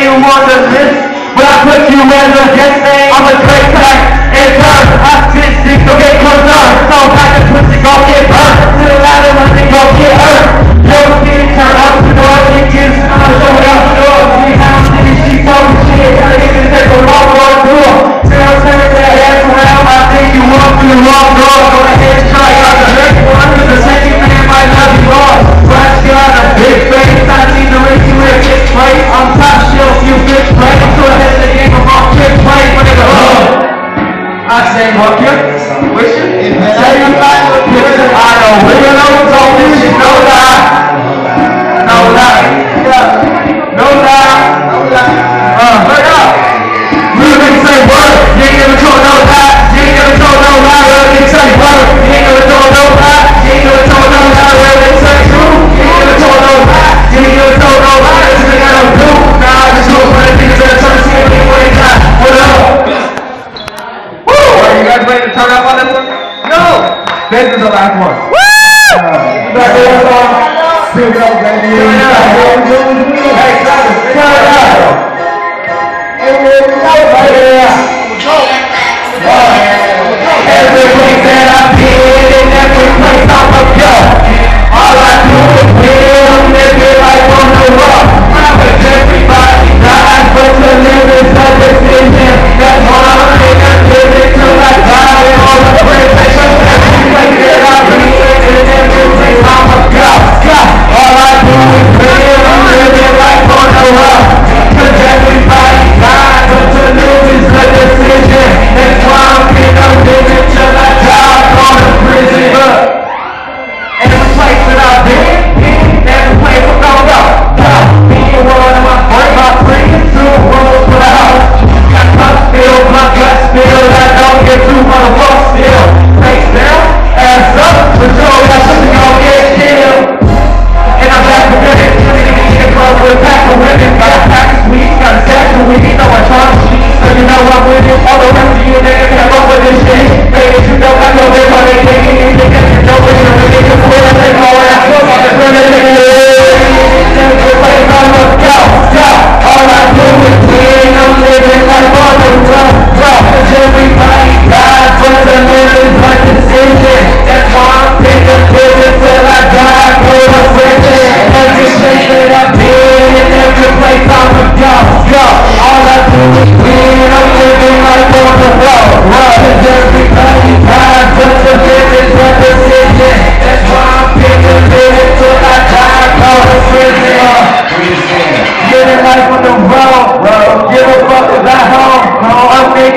you more than this, but I put you in the head I'm a great and in terms of this. ready to turn up on this one? No! This is the last one. Woo! Uh,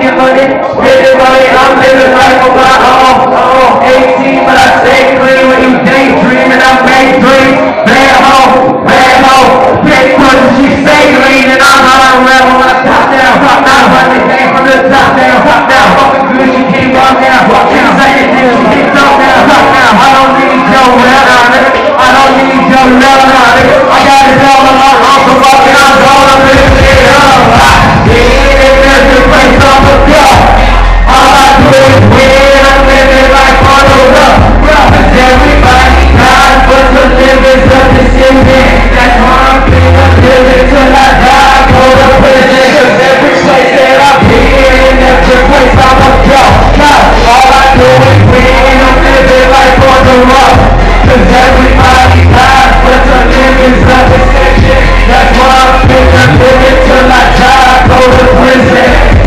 you, buddy. money. I'm living life of my own. 18, but I stay clean when you daydreaming. I make dreams. Cause everybody dies, but the living's not That's why I'm it till I die, go to prison